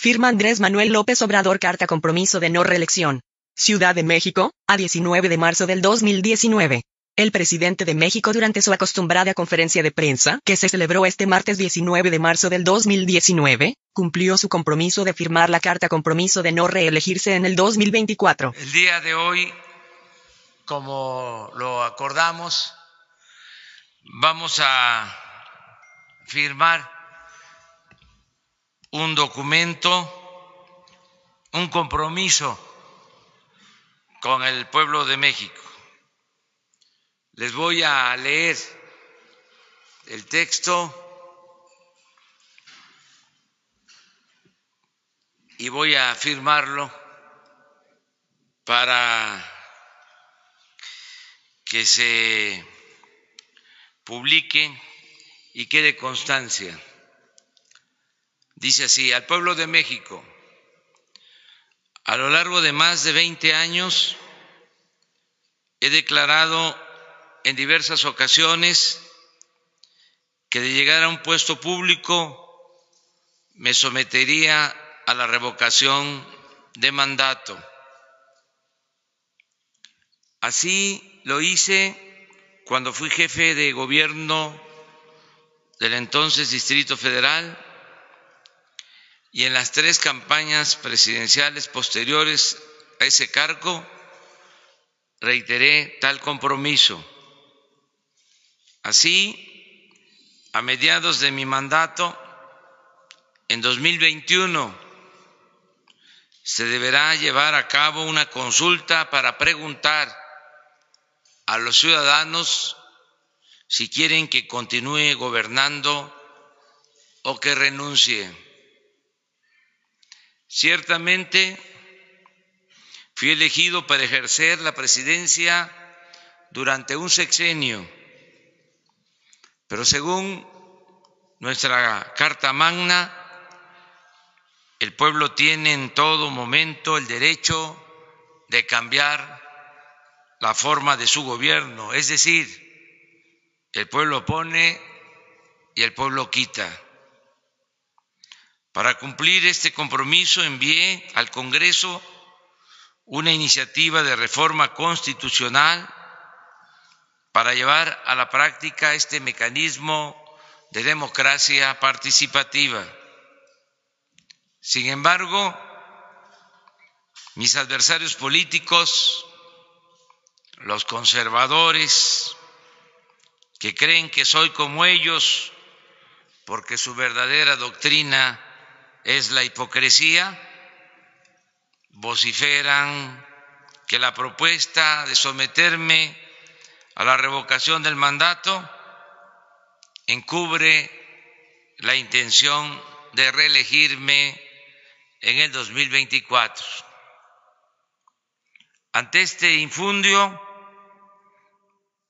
Firma Andrés Manuel López Obrador carta compromiso de no reelección. Ciudad de México, a 19 de marzo del 2019. El presidente de México durante su acostumbrada conferencia de prensa, que se celebró este martes 19 de marzo del 2019, cumplió su compromiso de firmar la carta compromiso de no reelegirse en el 2024. El día de hoy, como lo acordamos, vamos a firmar un documento, un compromiso con el pueblo de México les voy a leer el texto y voy a firmarlo para que se publique y quede constancia. Dice así, al pueblo de México, a lo largo de más de 20 años he declarado en diversas ocasiones que de llegar a un puesto público me sometería a la revocación de mandato. Así lo hice cuando fui jefe de gobierno del entonces Distrito Federal y en las tres campañas presidenciales posteriores a ese cargo reiteré tal compromiso. Así, a mediados de mi mandato, en 2021, se deberá llevar a cabo una consulta para preguntar a los ciudadanos si quieren que continúe gobernando o que renuncie. Ciertamente, fui elegido para ejercer la presidencia durante un sexenio pero según nuestra Carta Magna, el pueblo tiene en todo momento el derecho de cambiar la forma de su gobierno, es decir, el pueblo pone y el pueblo quita. Para cumplir este compromiso envié al Congreso una iniciativa de reforma constitucional para llevar a la práctica este mecanismo de democracia participativa. Sin embargo, mis adversarios políticos, los conservadores, que creen que soy como ellos porque su verdadera doctrina es la hipocresía, vociferan que la propuesta de someterme a la revocación del mandato encubre la intención de reelegirme en el 2024. Ante este infundio,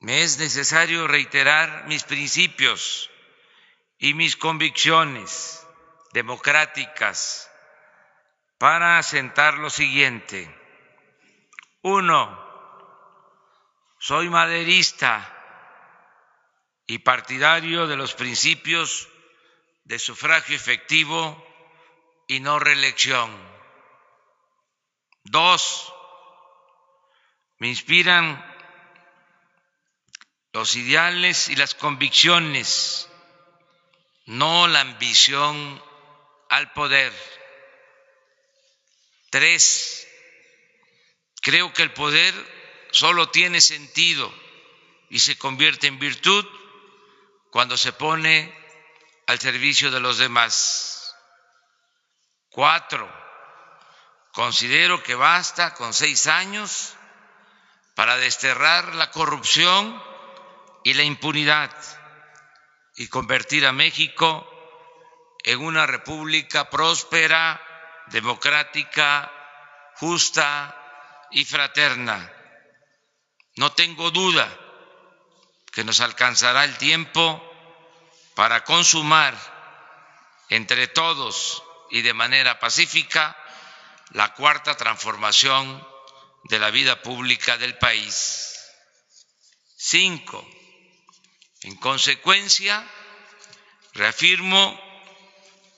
me es necesario reiterar mis principios y mis convicciones democráticas para asentar lo siguiente. Uno, soy maderista y partidario de los principios de sufragio efectivo y no reelección. Dos, me inspiran los ideales y las convicciones, no la ambición al poder. Tres, creo que el poder solo tiene sentido y se convierte en virtud cuando se pone al servicio de los demás. Cuatro, considero que basta con seis años para desterrar la corrupción y la impunidad y convertir a México en una república próspera, democrática, justa y fraterna. No tengo duda que nos alcanzará el tiempo para consumar entre todos y de manera pacífica la cuarta transformación de la vida pública del país. Cinco. En consecuencia, reafirmo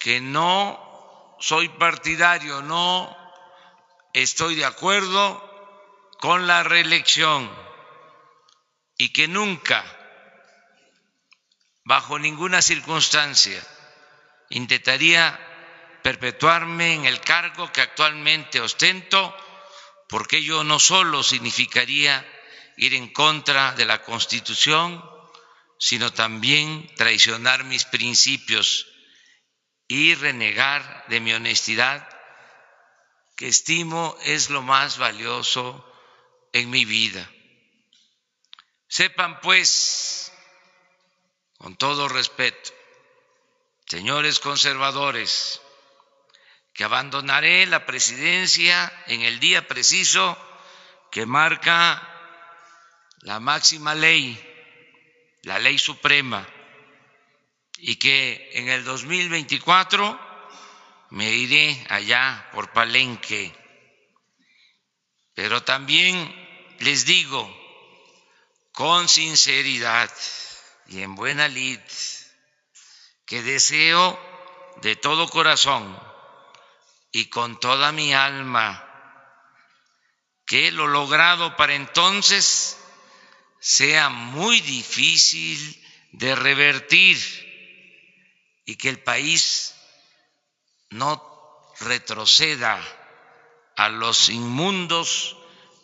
que no soy partidario, no estoy de acuerdo con la reelección y que nunca, bajo ninguna circunstancia, intentaría perpetuarme en el cargo que actualmente ostento, porque ello no solo significaría ir en contra de la Constitución, sino también traicionar mis principios y renegar de mi honestidad, que estimo es lo más valioso en mi vida. Sepan pues, con todo respeto, señores conservadores, que abandonaré la presidencia en el día preciso que marca la máxima ley, la ley suprema, y que en el 2024 me iré allá por Palenque. Pero también les digo con sinceridad y en buena lid que deseo de todo corazón y con toda mi alma que lo logrado para entonces sea muy difícil de revertir y que el país no retroceda a los inmundos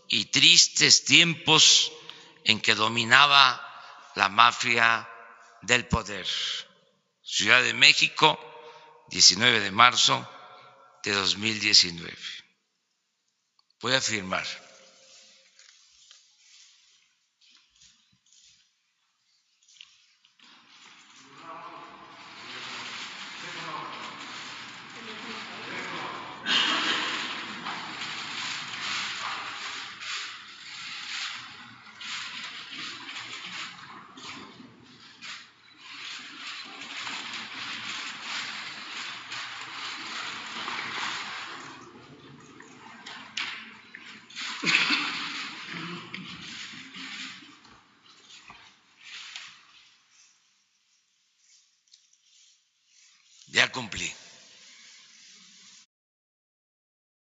y tristes tiempos en que dominaba la mafia del poder. Ciudad de México, 19 de marzo de 2019. Voy a firmar.